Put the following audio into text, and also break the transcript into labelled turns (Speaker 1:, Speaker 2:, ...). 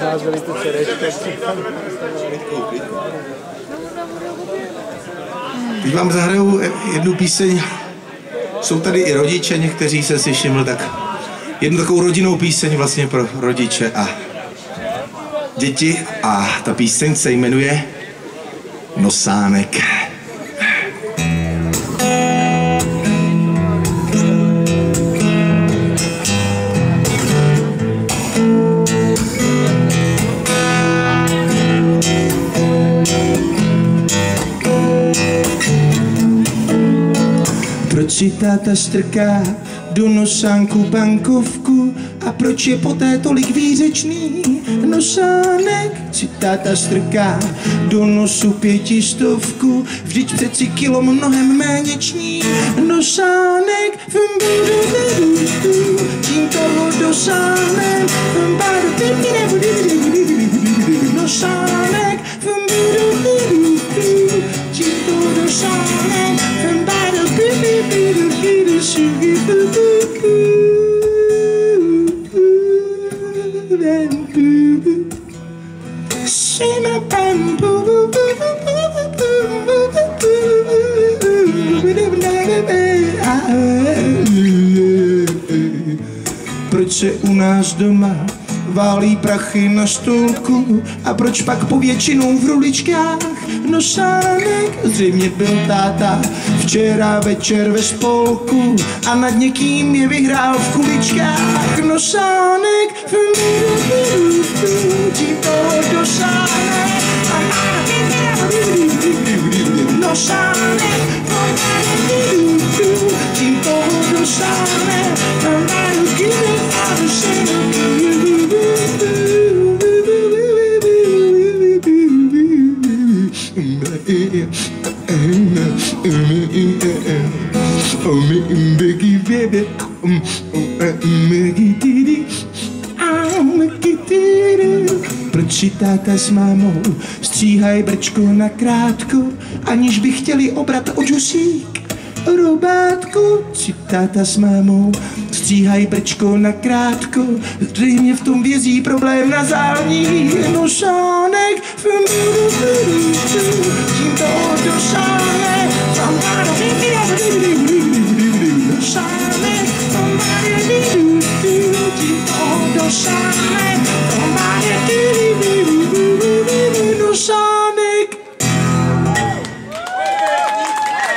Speaker 1: Házeli ty.
Speaker 2: Teď vám zahraju jednu píseň. Jsou tady i rodiče, někteří se si všiml, tak jednu takovou rodinnou píseň vlastně pro rodiče a děti. A ta píseň se jmenuje Nosánek. Si táta strká do nosánku bankovku a proč je poté tolik výřečný nosánek? Si táta strká do nosu pětistovku, vždyť přeci kilo mnohem méněční nosánek. Tím toho dosáhnem, Fum, Proč se u nás doma válí prachy na stolku a proč pak po většinou v ruličkách nosánek zřejmě byl táta včera večer ve spolku a nad někým je vyhrál v kuličkách nosánek. Do sánek Baby. I'm a diddy. Proč šitáte s mámou? Stříhaj brčko na krátko, aniž by chtěli obrat o džusík. Robátku, citáta s mámou, stříhaj brčko na krátko, mě v tom vězí problém na zální nošánek. Tím to došáne, nošánek, to. sunshine.